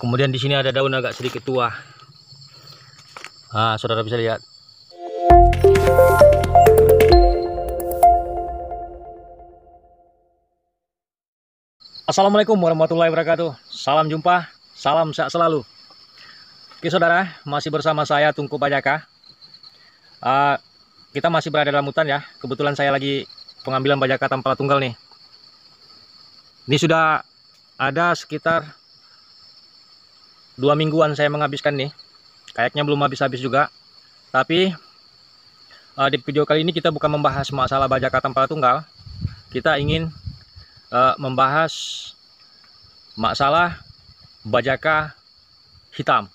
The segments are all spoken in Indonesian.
kemudian di sini ada daun agak sedikit tua ah saudara bisa lihat. Assalamualaikum warahmatullahi wabarakatuh. Salam jumpa salam sehat selalu. Oke saudara masih bersama saya Tungku Bajaka uh, kita masih berada dalam hutan ya. Kebetulan saya lagi pengambilan bajaka tanpa tunggal nih. Ini sudah ada sekitar dua mingguan saya menghabiskan nih. Kayaknya belum habis-habis juga. Tapi uh, di video kali ini kita bukan membahas masalah bajak tanpa tunggal. Kita ingin uh, membahas masalah bajaka hitam.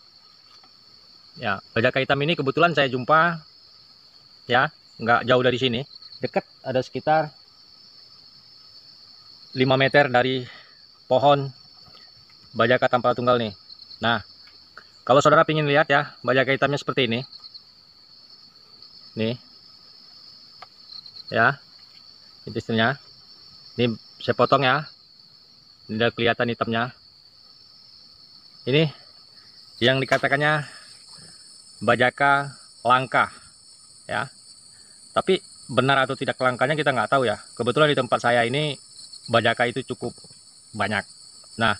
Ya bajaka hitam ini kebetulan saya jumpa ya nggak jauh dari sini. Dekat ada sekitar 5 meter dari pohon bajaka tanpa tunggal nih Nah, kalau saudara ingin lihat ya, bajak hitamnya seperti ini. Nih. Ya. Ini istilahnya. Ini saya potong ya. Ini udah kelihatan hitamnya. Ini yang dikatakannya bajaka langka. Ya. Tapi benar atau tidak langkanya kita nggak tahu ya. Kebetulan di tempat saya ini bajaka itu cukup banyak. Nah,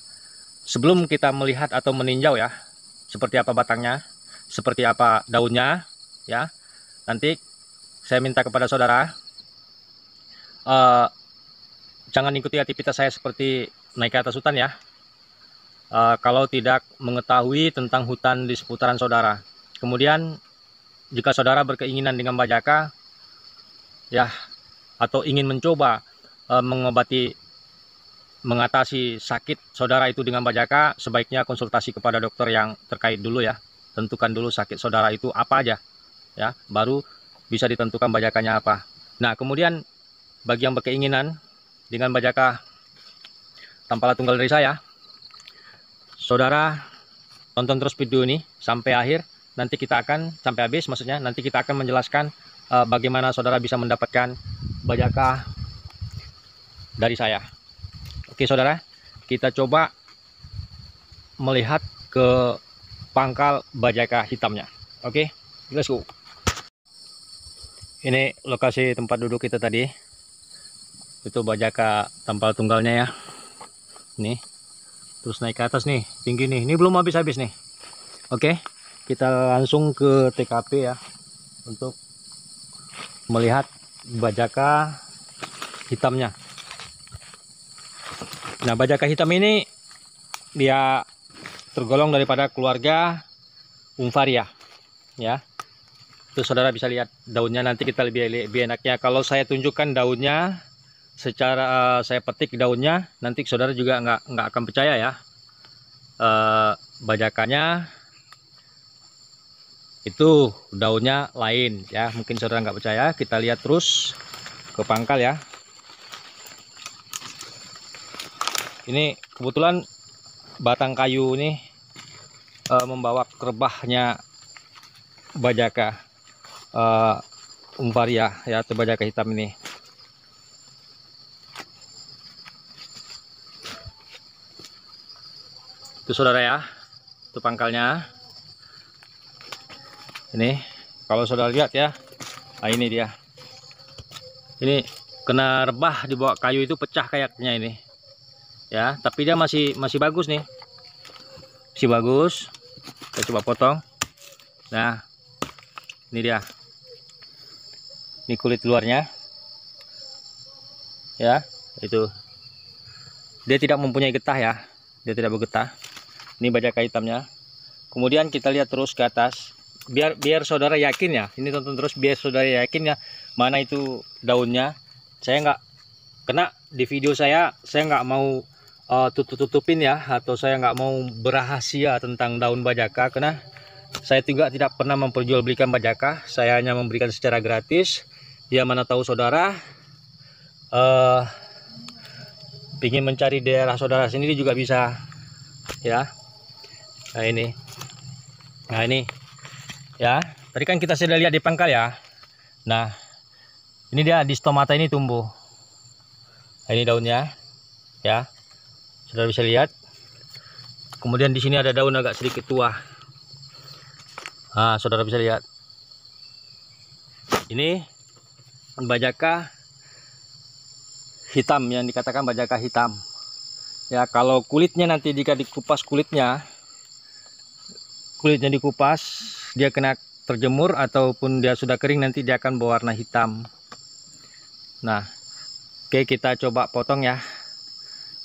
sebelum kita melihat atau meninjau ya seperti apa batangnya seperti apa daunnya ya. Nanti saya minta kepada saudara uh, jangan ikuti aktivitas saya seperti naik ke atas hutan ya. Uh, kalau tidak mengetahui tentang hutan di seputaran saudara. Kemudian jika saudara berkeinginan dengan bajaka ya atau ingin mencoba uh, mengobati mengatasi sakit saudara itu dengan bajaka, sebaiknya konsultasi kepada dokter yang terkait dulu ya. Tentukan dulu sakit saudara itu apa aja, ya, baru bisa ditentukan bajakanya apa. Nah, kemudian bagi yang berkeinginan dengan bajaka tanpa tunggal dari saya, saudara tonton terus video ini sampai akhir. Nanti kita akan sampai habis, maksudnya nanti kita akan menjelaskan uh, bagaimana saudara bisa mendapatkan bajaka dari saya. Oke saudara, kita coba melihat ke pangkal bajaka hitamnya. Oke, let's go. Ini lokasi tempat duduk kita tadi. Itu bajaka tampal tunggalnya ya. Nih. Terus naik ke atas nih, tinggi nih. Ini belum habis-habis nih. Oke, kita langsung ke TKP ya untuk melihat bajaka hitamnya. Nah, bajaka hitam ini dia tergolong daripada keluarga Umfaria, ya. Itu saudara bisa lihat daunnya nanti kita lebih lebih enaknya kalau saya tunjukkan daunnya secara uh, saya petik daunnya nanti saudara juga nggak nggak akan percaya ya. Uh, bajakannya itu daunnya lain ya mungkin saudara nggak percaya kita lihat terus ke pangkal ya ini kebetulan batang kayu ini e, membawa kerbahnya bajaka e, umvaria ya atau bajaka hitam ini. Itu saudara ya itu pangkalnya. Ini kalau saudara lihat ya nah ini dia. Ini kena rebah di bawah kayu itu pecah kayaknya ini ya tapi dia masih masih bagus nih. Masih bagus. Kita coba potong. Nah ini dia. Ini kulit luarnya. Ya itu. Dia tidak mempunyai getah ya. Dia tidak bergetah. Ini bajak hitamnya. Kemudian kita lihat terus ke atas. Biar biar saudara yakin ya. Ini tonton terus biar saudara yakin ya mana itu daunnya. Saya nggak kena di video saya. Saya nggak mau uh, tutup-tutupin ya atau saya nggak mau berahasia tentang daun bajaka karena saya juga tidak pernah memperjualbelikan bajaka. Saya hanya memberikan secara gratis. Ya mana tahu saudara uh, ingin mencari daerah saudara sendiri juga bisa ya. Nah ini. Nah ini. Ya tadi kan kita sudah lihat di pangkal ya. Nah ini dia di stomata ini tumbuh. Nah, ini daunnya ya Saudara bisa lihat. kemudian di sini ada daun agak sedikit tua. Ah saudara bisa lihat. Ini bajaka hitam yang dikatakan bajaka hitam. Ya kalau kulitnya nanti jika dikupas kulitnya kulitnya dikupas dia kena terjemur ataupun dia sudah kering nanti dia akan berwarna hitam. Nah oke kita coba potong ya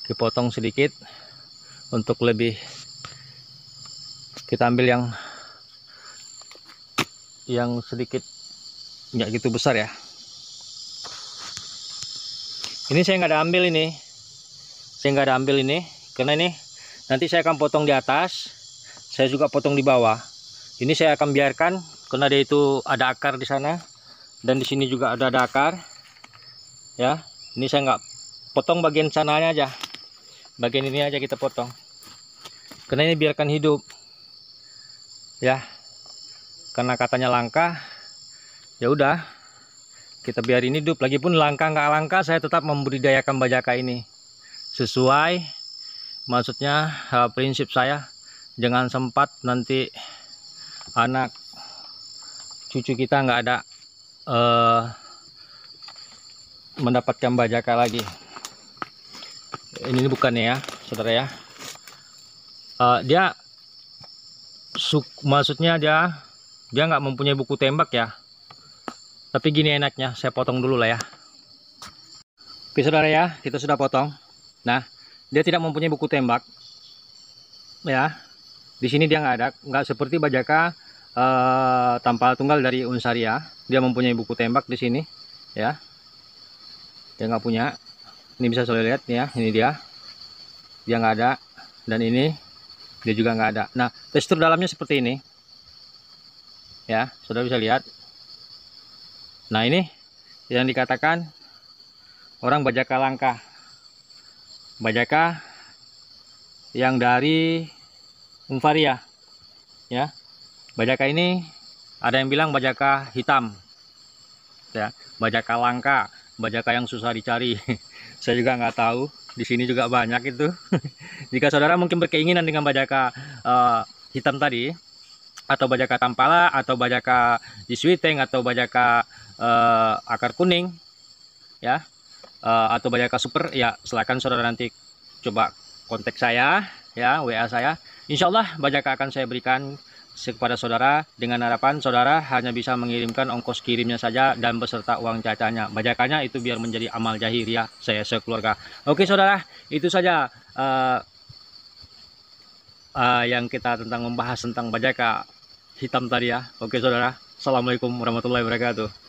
dipotong sedikit untuk lebih kita ambil yang yang sedikit nggak gitu besar ya. Ini saya nggak ada ambil ini. Saya nggak ada ambil ini karena ini nanti saya akan potong di atas saya juga potong di bawah. Ini saya akan biarkan karena dia itu ada akar di sana dan di sini juga ada, ada akar. Ya ini saya nggak potong bagian sananya aja bagian ini aja kita potong. Karena ini biarkan hidup. Ya. Karena katanya langka ya udah. Kita biarin hidup. Lagi pun langka nggak langka saya tetap membudidayakan bajaka ini. Sesuai maksudnya prinsip saya. Jangan sempat nanti anak cucu kita nggak ada uh, mendapatkan bajaka lagi ini bukannya ya saudara ya. Uh, dia suk maksudnya dia dia nggak mempunyai buku tembak ya. Tapi gini enaknya saya potong dulu lah ya. Oke saudara ya kita sudah potong. Nah dia tidak mempunyai buku tembak. Ya di sini dia nggak ada nggak seperti bajaka uh, tampal tunggal dari unsaria. Dia mempunyai buku tembak di sini ya. Dia nggak punya ini bisa saudara lihat ya ini dia dia nggak ada dan ini dia juga nggak ada nah tekstur dalamnya seperti ini ya sudah bisa lihat Nah ini yang dikatakan orang bajaka langka. Bajaka yang dari Umfaria. Ya. Bajaka ini ada yang bilang bajaka hitam. Ya, bajaka langka, bajaka yang susah dicari. Saya juga nggak tahu. Di sini juga banyak itu. Jika saudara mungkin berkeinginan dengan bajaka uh, hitam tadi, atau bajaka tampala, atau bajaka iswiteng, atau bajaka uh, akar kuning ya uh, atau bajaka super ya silahkan saudara nanti coba kontak saya ya WA saya Insya Allah bajaka akan saya berikan kepada saudara. Dengan harapan saudara hanya bisa mengirimkan ongkos kirimnya saja dan beserta uang cacanya bajakannya itu biar menjadi amal jahir ya saya sekeluarga. Oke saudara itu saja uh, uh, yang kita tentang membahas tentang bajaka hitam tadi ya. Oke saudara. Assalamualaikum warahmatullahi wabarakatuh